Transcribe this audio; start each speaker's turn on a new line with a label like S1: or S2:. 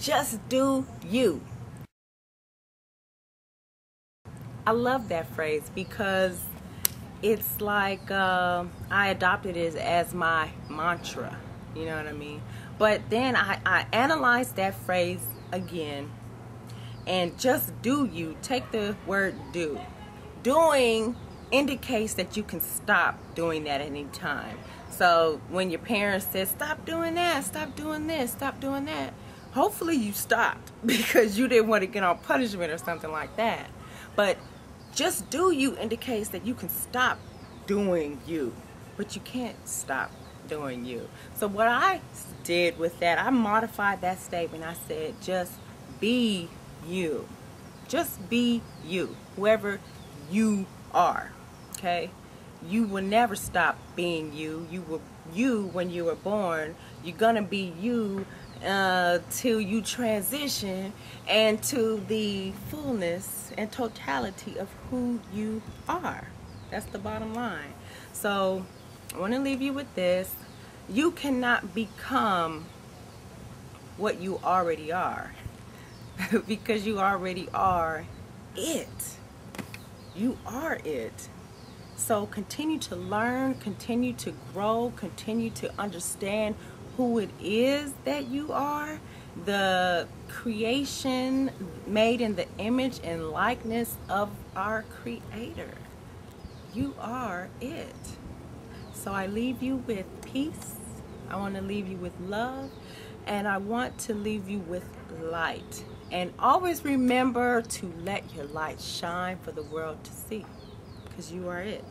S1: Just do you. I love that phrase because it's like uh, I adopted it as my mantra. You know what I mean? But then I, I analyzed that phrase again and just do you. Take the word do. Doing indicates that you can stop doing that any time. So when your parents said, stop doing that, stop doing this, stop doing that, hopefully you stopped because you didn't want to get on punishment or something like that. But just do you indicates that you can stop doing you, but you can't stop doing you. So what I did with that, I modified that statement. I said, just be you. Just be you, whoever you are. Okay? You will never stop being you. You were you when you were born. You're gonna be you uh, till you transition and to the fullness and totality of who you are. That's the bottom line. So I want to leave you with this. You cannot become what you already are because you already are it. You are it. So continue to learn, continue to grow, continue to understand who it is that you are, the creation made in the image and likeness of our Creator. You are it. So I leave you with peace. I want to leave you with love. And I want to leave you with light. And always remember to let your light shine for the world to see. Because you are it.